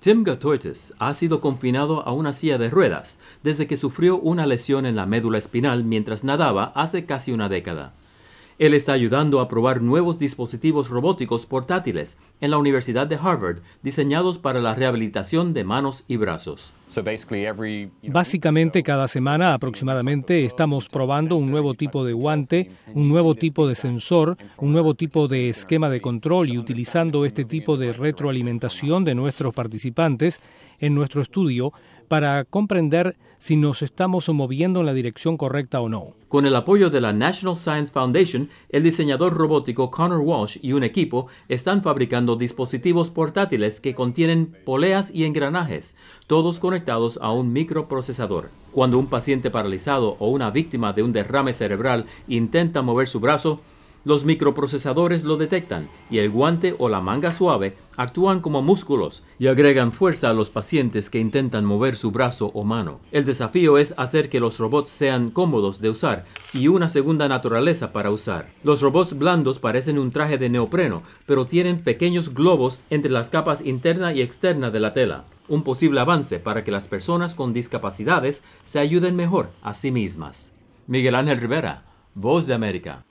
Tim Gatoitis ha sido confinado a una silla de ruedas desde que sufrió una lesión en la médula espinal mientras nadaba hace casi una década. Él está ayudando a probar nuevos dispositivos robóticos portátiles en la Universidad de Harvard diseñados para la rehabilitación de manos y brazos. Básicamente cada semana aproximadamente estamos probando un nuevo tipo de guante, un nuevo tipo de sensor, un nuevo tipo de esquema de control y utilizando este tipo de retroalimentación de nuestros participantes en nuestro estudio para comprender si nos estamos moviendo en la dirección correcta o no. Con el apoyo de la National Science Foundation, el diseñador robótico Connor Walsh y un equipo están fabricando dispositivos portátiles que contienen poleas y engranajes, todos conectados a un microprocesador. Cuando un paciente paralizado o una víctima de un derrame cerebral intenta mover su brazo, los microprocesadores lo detectan y el guante o la manga suave actúan como músculos y agregan fuerza a los pacientes que intentan mover su brazo o mano. El desafío es hacer que los robots sean cómodos de usar y una segunda naturaleza para usar. Los robots blandos parecen un traje de neopreno, pero tienen pequeños globos entre las capas interna y externa de la tela. Un posible avance para que las personas con discapacidades se ayuden mejor a sí mismas. Miguel Ángel Rivera, Voz de América.